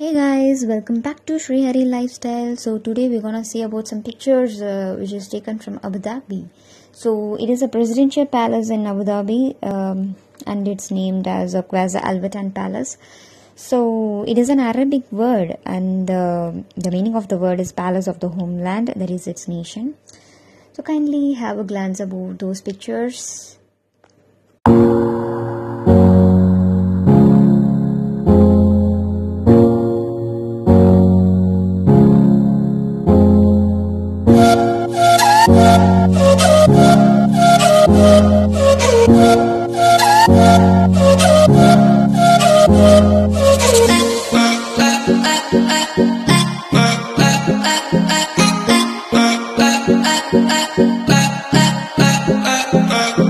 Hey guys, welcome back to Sri Hari Lifestyle. So today we're gonna see about some pictures uh, which is taken from Abu Dhabi. So it is a presidential palace in Abu Dhabi, um, and it's named as a Qasr Al Watan Palace. So it is an Arabic word, and uh, the meaning of the word is palace of the homeland, that is its nation. So kindly have a glance about those pictures. Uh, uh, uh,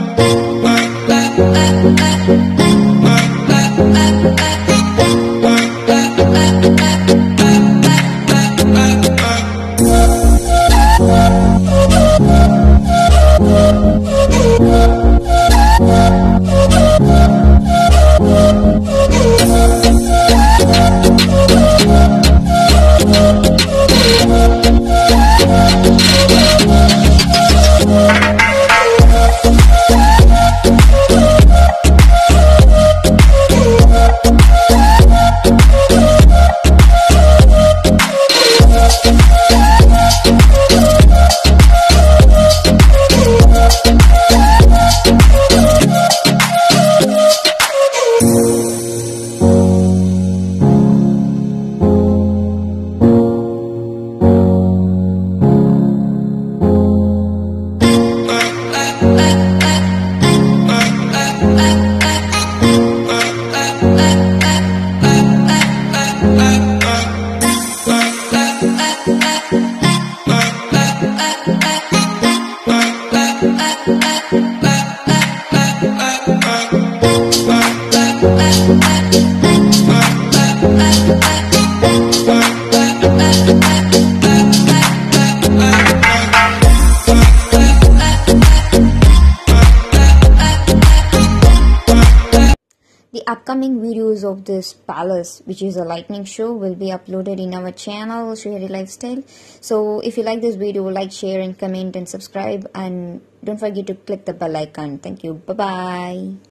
The upcoming videos of this palace, which is a lightning show, will be uploaded in our channel, Sri Lifestyle. So if you like this video, like, share and comment and subscribe and don't forget to click the bell icon. Thank you. Bye-bye.